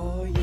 Oh, yeah.